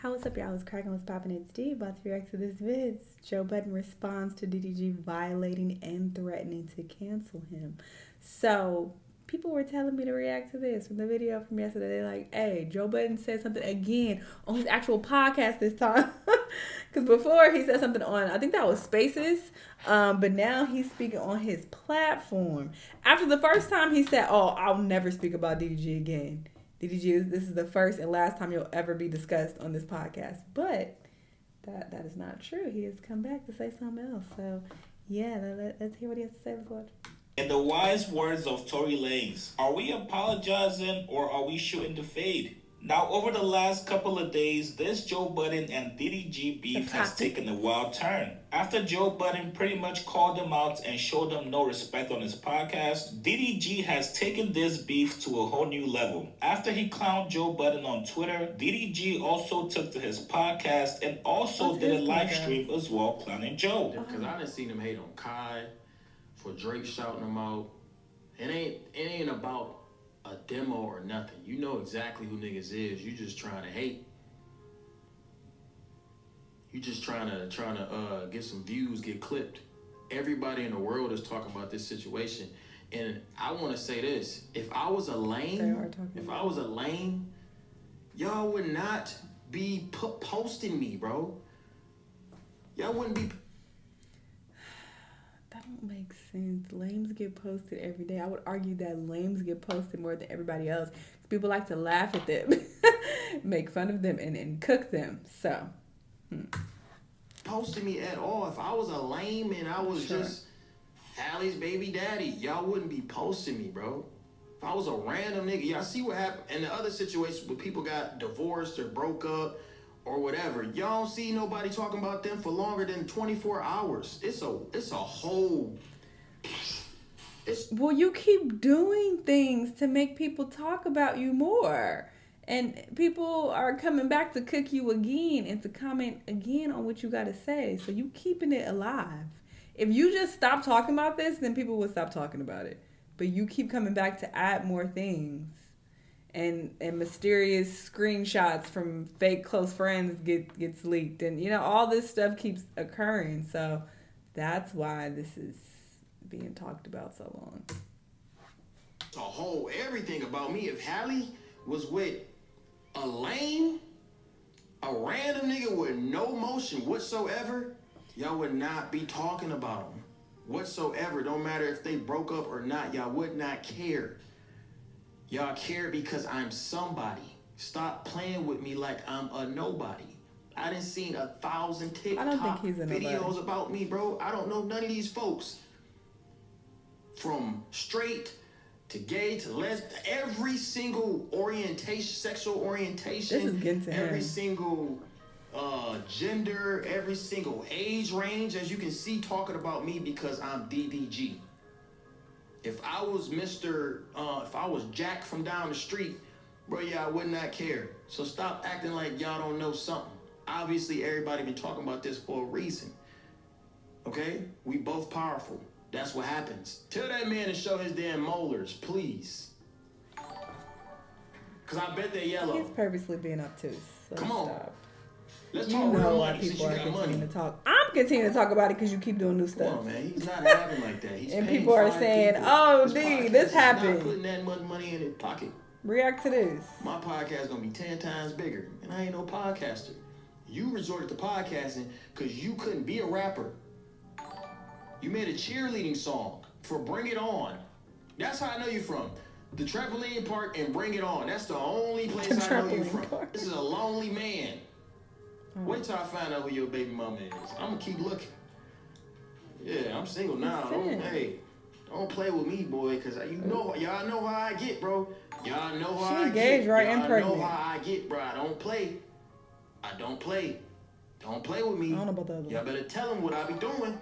How what's up, y'all? It's cracking. What's popping? It's Dee. About to react to this vid. Joe Budden responds to DDG violating and threatening to cancel him. So people were telling me to react to this from the video from yesterday. They're like, "Hey, Joe Budden said something again on his actual podcast this time." Because before he said something on, I think that was Spaces, um, but now he's speaking on his platform. After the first time he said, "Oh, I'll never speak about DDG again." DDG, this is the first and last time you'll ever be discussed on this podcast. But that that is not true. He has come back to say something else. So, yeah, let, us hear what he has to say. Let's. In the wise words of Tory Lanez, are we apologizing or are we shooting the fade? Now, over the last couple of days, this Joe Budden and DDG beef has taken a wild turn. After Joe Budden pretty much called them out and showed them no respect on his podcast, DDG has taken this beef to a whole new level. After he clowned Joe Budden on Twitter, DDG also took to his podcast and also What's did a live stream as well clowning Joe. Because I didn't see him hate on Kai for Drake shouting him out. It ain't it ain't about a demo or nothing. You know exactly who niggas is. You just trying to hate. You just trying to trying to uh, get some views, get clipped. Everybody in the world is talking about this situation, and I want to say this: if I was a lame, if I was a lame, y'all would not be posting me, bro. Y'all wouldn't be don't make sense. Lames get posted every day. I would argue that lames get posted more than everybody else. People like to laugh at them, make fun of them, and, and cook them. So, hmm. posting me at all. If I was a lame and I was sure. just Halle's baby daddy, y'all wouldn't be posting me, bro. If I was a random nigga, y'all see what happened in the other situations where people got divorced or broke up or whatever. Y'all don't see nobody talking about them for longer than 24 hours. It's a it's a whole it's Well, you keep doing things to make people talk about you more. And people are coming back to cook you again and to comment again on what you got to say. So you keeping it alive. If you just stop talking about this, then people will stop talking about it. But you keep coming back to add more things and and mysterious screenshots from fake close friends get gets leaked. And you know all this stuff keeps occurring. So that's why this is being talked about so long. A whole everything about me if Halle was with a lame a random nigga with no motion whatsoever y'all would not be talking about him whatsoever. Don't matter if they broke up or not y'all would not care Y'all care because I'm somebody. Stop playing with me like I'm a nobody. I didn't seen a thousand TikTok videos about me, bro. I don't know none of these folks. From straight to gay to lesbian, every single orientation, sexual orientation, every him. single uh, gender, every single age range, as you can see, talking about me because I'm DDG. If I was Mr. Uh, if I was Jack from down the street, bro, yeah, I would not care. So stop acting like y'all don't know something. Obviously, everybody been talking about this for a reason. Okay? We both powerful. That's what happens. Tell that man to show his damn molars, please. Cause I bet they're yellow. He's purposely being obtuse. So Come on. Stop. Let's you talk know why people are continuing money. to talk. I'm continuing to talk about it because you keep doing new stuff. Come on, man. He's not having like that. He's and people are saying, people. "Oh, Dee, this happened." putting that much money in his pocket. React to this. My podcast is gonna be ten times bigger, and I ain't no podcaster. You resorted to podcasting because you couldn't be a rapper. You made a cheerleading song for "Bring It On." That's how I know you from. The trampoline park and Bring It On. That's the only place the I know you from. Park. This is a lonely man. Mm. Wait till I find out who your baby mama is. I'm gonna keep looking. Yeah, I'm single now. Don't, hey, don't play with me, boy, cause you know y'all know how I get, bro. Y'all know how she I engaged, get. Right, y'all know how I get, bro. I don't play. I don't play. Don't play with me. I don't know about that. Y'all better tell him what I be doing.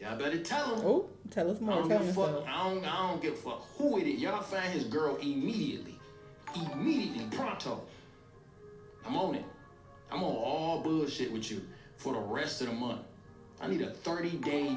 Y'all better tell him. Oh, tell us more. I don't tell give a fuck. I don't. I don't give a fuck who it is. Y'all find his girl immediately. Immediately, pronto. I'm on it. I'm on all bullshit with you for the rest of the month. I need a 30 day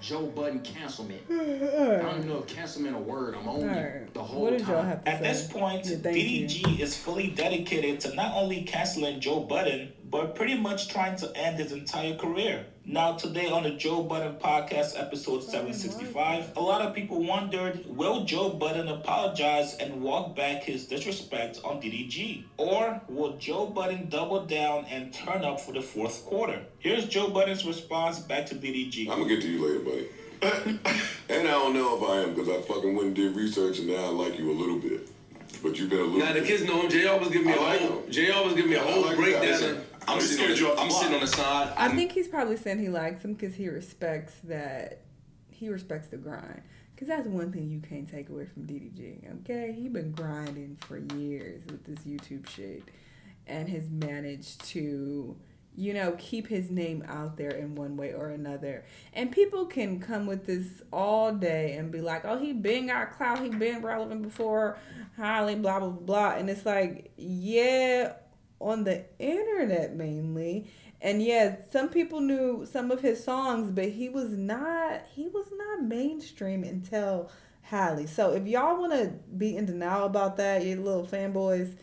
Joe Budden cancelment. I don't even know if cancelment a word. I'm on Alright. the whole What did time. have to At say? this point, Yeah, thank you. DDG is fully dedicated to not only canceling Joe Budden, but pretty much trying to end his entire career. Now, today on the Joe Budden podcast, episode 765, a lot of people wondered will Joe Budden apologize and walk back his disrespect on DDG? Or will Joe Budden double down and turn up for the fourth quarter? Here's Joe Budden's response back to DDG. I'm gonna get to you later, buddy. and I don't know if I am because I fucking went and did research and now I like you a little bit. But you've been a little. Now the kids know him. Jr. was giving me a I like whole. him. Jr. was giving me a I whole like breakdown. Guy. of- I'm I'm sitting on scared the, you'll I'm sitting on the side. I I'm- think he's probably saying he likes him because he respects that. He respects the grind. Because that's one thing you can't take away from DDG. Okay? He been grinding for years with this YouTube shit and has managed to, you know, keep his name out there in one way or another. And people can come with this all day and be like, oh, he been got clout, he been relevant before, highly, blah, blah, blah. And it's like, yeah, on the internet mainly. And yeah, some people knew some of his songs, but he was not he was not mainstream until Halle. So if y'all want to be in denial about that, you little fanboys,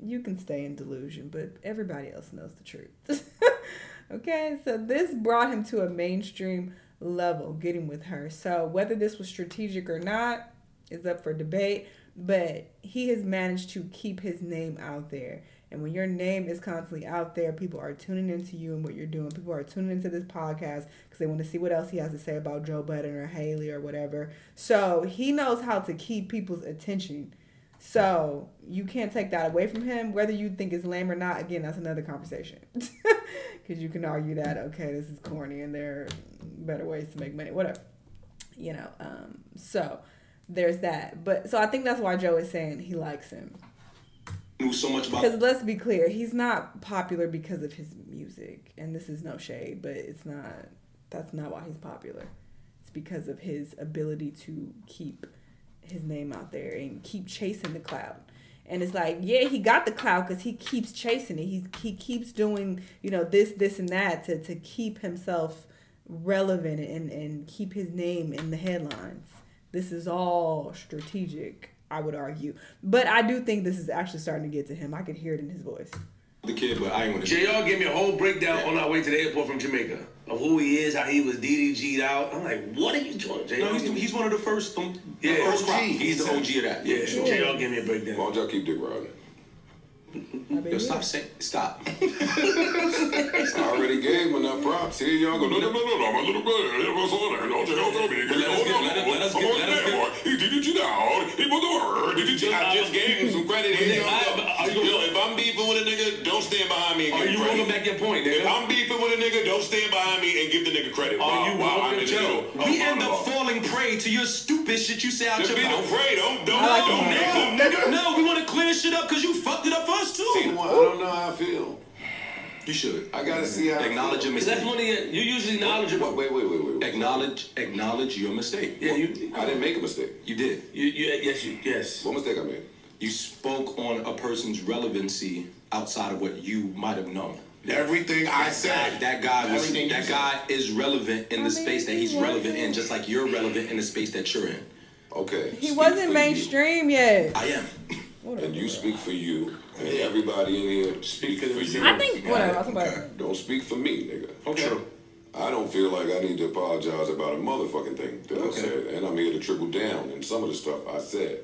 you can stay in delusion, but everybody else knows the truth. okay, so this brought him to a mainstream level, getting with her. So whether this was strategic or not is up for debate, but he has managed to keep his name out there. And when your name is constantly out there, people are tuning into you and what you're doing. People are tuning into this podcast because they want to see what else he has to say about Joe Budden or Halle or whatever. So he knows how to keep people's attention. So you can't take that away from him. Whether you think it's lame or not, again, that's another conversation. Because you can argue that okay, this is corny and there are better ways to make money, whatever. You know. Um, so there's that. But so I think that's why Joe is saying he likes him. Knew so much about. Because let's be clear, he's not popular because of his music, and this is no shade, but it's not. That's not why he's popular. It's because of his ability to keep his name out there and keep chasing the cloud. And it's like, yeah, he got the cloud because he keeps chasing it. He's he keeps doing, you know, this, this, and that to to keep himself relevant and and keep his name in the headlines. This is all strategic, I would argue. But I do think this is actually starting to get to him. I could hear it in his voice. the kid, but I ain't gonna. Jr. gave me a whole breakdown on our way to the airport from Jamaica of who he is, how he was DDG'd out. I'm like, what are you doing, Jr.? No, he's, he's one of the first. Um, Yeah, first. OG. He's the OG of that. yeah, sure. Jr. gave me a Why breakdown. don't y'all keep dick riding? I bet Yo, stop saying. Stop. I already gave him enough props. Here y'all go. No, no, no, no, no, my little brother. It was on there. Don't you know me? Let us get- let us- let us I'm get- on let us there, get- boy. He did you down. He put the word. Did you? I just gave him some credit. With a nigga, don't stand behind me and Are give you credit. rolling back your point, If? I'm beefing with a nigga, don't stand behind me and give the nigga credit. Are Wow, you wow, rolling I'm in the with. Joe? We a end up falling prey to your stupid shit you say out Just your be mouth. afraid. Don't, don't, I like don't, him. nigga. No, we want to clear shit up because you fucked it up for us See, too. I don't know how I feel. You should. I gotta see how. I Acknowledge feel. your Because that's mistake. one of your, you usually knowledgeable. Wait, wait, wait, wait, wait. Acknowledge, acknowledge your mistake. Yeah, you, I didn't make a mistake. You did. you, you, yes, you, yes. What mistake I made? You spoke on a person's relevancy outside of what you might have known. Everything I That, said. that guy was Everything you that said. guy is relevant in I the mean, space that he's relevant in, just like you're relevant in the space that you're in. Okay. He speak wasn't for mainstream yet. I am. And you speak for you, and everybody in here speak for you. I think whatever. I'll talk about it. Don't speak for me, nigga. Okay. I don't feel like I need to apologize about a motherfucking thing that I said, and I'm here to trickle down in some of the stuff I said.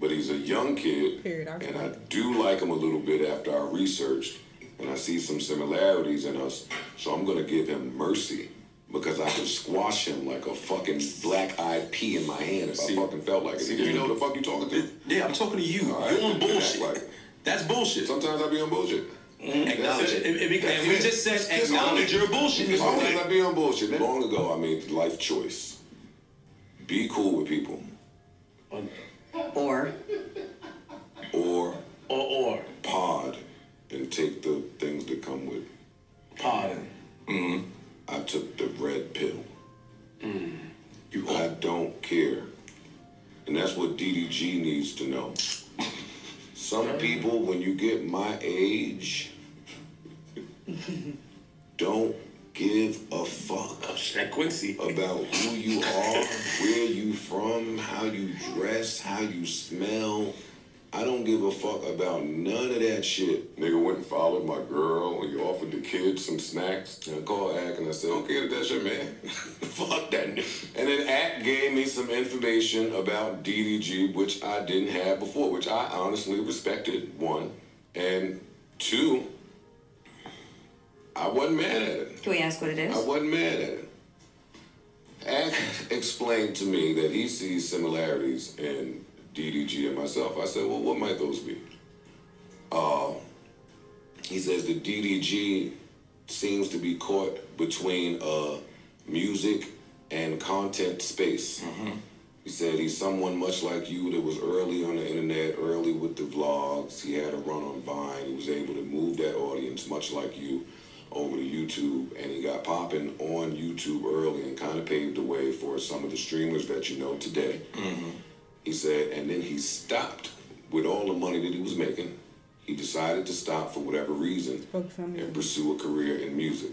But he's a young kid, Period. I and I do like him a little bit after I researched, and I see some similarities in us. So I'm gonna give him mercy because I can squash him like a fucking black-eyed pea in my hand if See- I fucking felt like it. see, you know the fuck you talking to? Yeah, I'm talking to you. All right. You're on bullshit. Act like- That's bullshit. Sometimes I be on bullshit. Mm-hmm. Acknowledge it. It- it became- and we just said Just- just acknowledge your bullshit. Just Sometimes I be on bullshit. Long ago, I made life choice. Be cool with people, Or or Or, or, pod and take the things that come with. pardon. Mm. I took the red pill. Mm. You I don't care. And that's what DDG needs to know. Some people, when you get my age, about who you are, where you from, how you dress, how you smell. I don't give a fuck about none of that shit. Nigga went and followed my girl. He offered the kids some snacks. And I called Ack and I said, okay, that's your man. fuck that nigga. And then Ack gave me some information about DDG, which I didn't have before, which I honestly respected, one. And two, I wasn't mad at it. Can we ask what it is? I wasn't mad at it. Ack explained to me that he sees similarities in DDG and myself. I said, well, what might those be? Uh, he says the DDG seems to be caught between uh, music and content space. He said he's someone much like you that was early on the internet, early with the vlogs. He had a run on Vine. He was able to move that audience much like you over to YouTube, and he got popping on YouTube early and kind of paved the way for some of the streamers that you know today. Mm-hmm. He said, and then he stopped with all the money that he was making. He decided to stop for whatever reason and pursue a career in music.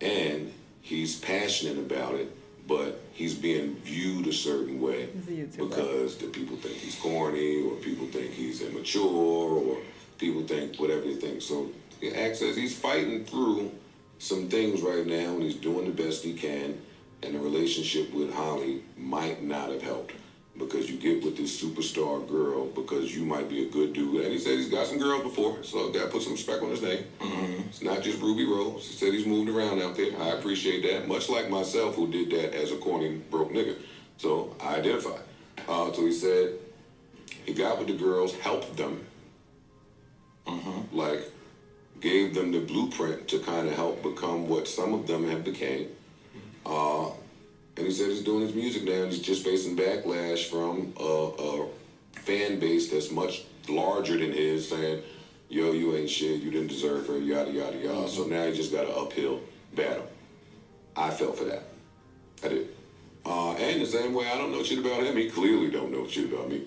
And he's passionate about it, but he's being viewed a certain way a because the people think he's corny or people think he's immature or people think whatever they think. So says he's fighting through some things right now and he's doing the best he can. And the relationship with Holly might not have helped because you get with this superstar girl because you might be a good dude. And he said he's got some girls before, so gotta put some respect on his name. It's not just Rubi Rose. He said he's moved around out there. I appreciate that, much like myself who did that as a corny broke nigga. So I identify. Uh, so he said he got with the girls, helped them, like gave them the blueprint to kind of help become what some of them have became. Uh, and he said he's doing his music now and he's just facing backlash from a, a fan base that's much larger than his saying, yo, you ain't shit, you didn't deserve her, yada, yada, yada. So now he just got an uphill battle. I felt for that. I did. Uh, and the same way I don't know shit about him, he clearly don't know shit about me.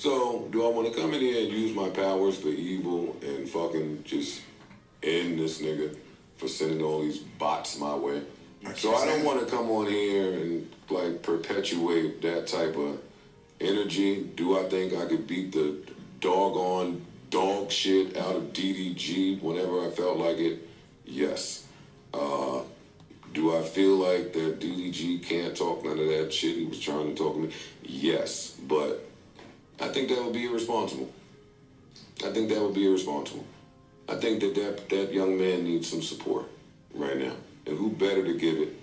So, do I want to come in here and use my powers for evil and fucking just end this nigga for sending all these bots my way? So I don't want to come on here and like perpetuate that type of energy. Do I think I could beat the doggone dog shit out of DDG whenever I felt like it? Yes. Uh, do I feel like that DDG can't talk none of that shit he was trying to talk to me? Yes, but I think that would be irresponsible. I think that would be irresponsible. I think that that, that young man needs some support right now. And who better to give it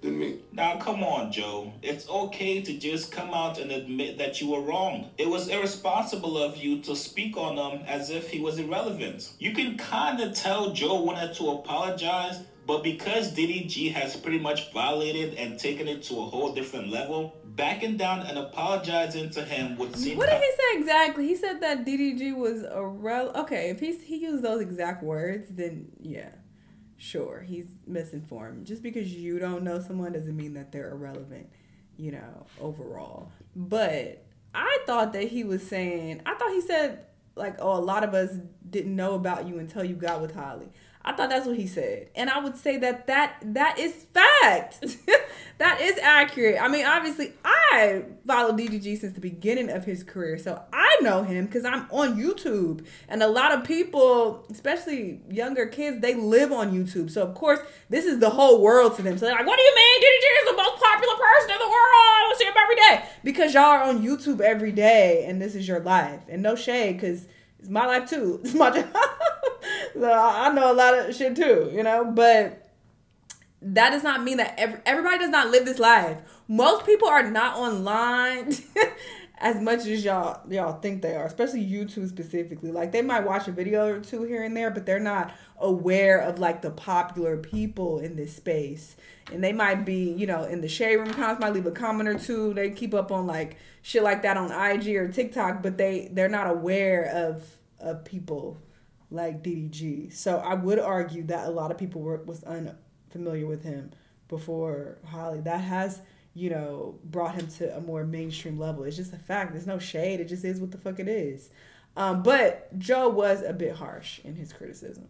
than me? Now, come on, Joe. It's okay to just come out and admit that you were wrong. It was irresponsible of you to speak on him as if he was irrelevant. You can kind of tell Joe wanted to apologize, but because DDG has pretty much violated and taken it to a whole different level, backing down and apologizing to him would seem. What did he say exactly? He said that DDG was a rel. Okay, if he's he used those exact words, then yeah, sure, he's misinformed. Just because you don't know someone doesn't mean that they're irrelevant, you know, overall. But I thought that he was saying. I thought he said like, oh, a lot of us didn't know about you until you got with Holly. I thought that's what he said, and I would say that that that is fact. that is accurate. I mean, obviously, I follow DDG since the beginning of his career, so I know him because I'm on YouTube, and a lot of people, especially younger kids, they live on YouTube. So of course, this is the whole world to them. So they're like, "What do you mean DDG is the most popular person in the world? I see him every day because y'all are on YouTube every day, and this is your life. And no shade, because it's my life too. It's my job. So I know a lot of shit too, you know, but that does not mean that every, everybody does not live this life. Most people are not online as much as y'all y'all think they are, especially YouTube specifically. Like they might watch a video or two here and there, but they're not aware of like the popular people in this space. And they might be, you know, in the shade room comments, might leave a comment or two. They keep up on like shit like that on IG or TikTok, but they they're not aware of of people like DDG. So I would argue that a lot of people were was unfamiliar with him before Holly. That has, you know, brought him to a more mainstream level. It's just a fact. There's no shade. It just is what the fuck it is. Um, but Joe was a bit harsh in his criticism.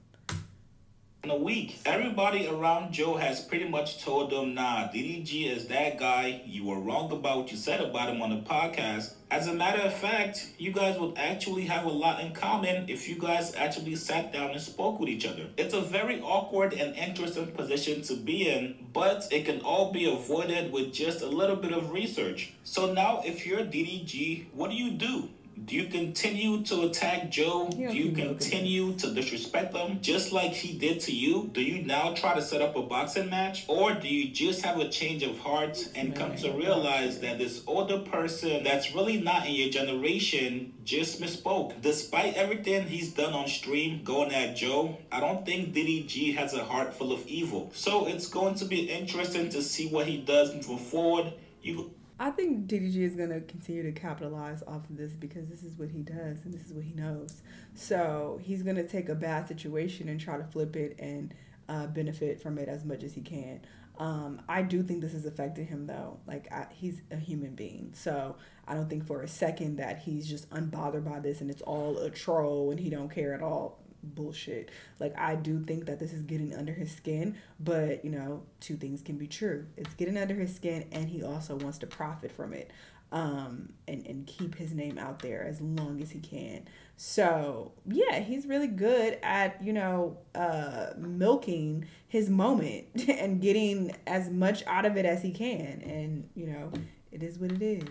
In a week. Everybody around Joe has pretty much told them, nah, DDG is that guy. You were wrong about what you said about him on the podcast. As a matter of fact, you guys would actually have a lot in common if you guys actually sat down and spoke with each other. It's a very awkward and interesting position to be in, but it can all be avoided with just a little bit of research. So now, if you're DDG, what do you do? Do you continue to attack Joe? Do you continue to disrespect them just like he did to you? Do you now try to set up a boxing match? Or do you just have a change of heart and come to realize that this older person that's really not in your generation just misspoke? Despite everything he's done on stream going at Joe, I don't think DDG has a heart full of evil. So it's going to be interesting to see what he does moving forward. You I think DDG is going to continue to capitalize off of this because this is what he does and this is what he knows. So he's going to take a bad situation and try to flip it and uh, benefit from it as much as he can. Um, I do think this has affected him though. Like I, he's a human being, so I don't think for a second that he's just unbothered by this and it's all a troll and he don't care at all bullshit. Like I do think that this is getting under his skin, but you know, two things can be true. It's getting under his skin and he also wants to profit from it. Um and and keep his name out there as long as he can. So, yeah, he's really good at, you know, uh milking his moment and getting as much out of it as he can. And, you know, it is what it is.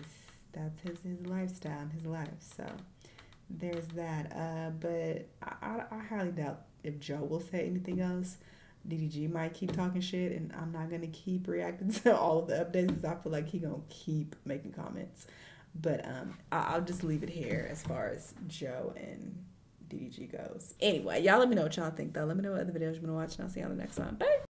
That's his his lifestyle, his life. So, there's that. Uh, but I, I, I highly doubt if Joe will say anything else. DDG might keep talking shit, and I'm not gonna keep reacting to all of the updates because I feel like he gonna keep making comments. But um, I, I'll just leave it here as far as Joe and DDG goes. Anyway, y'all let me know what y'all think though. Let me know what other videos you wanna watch, and I'll see on the next one. Bye.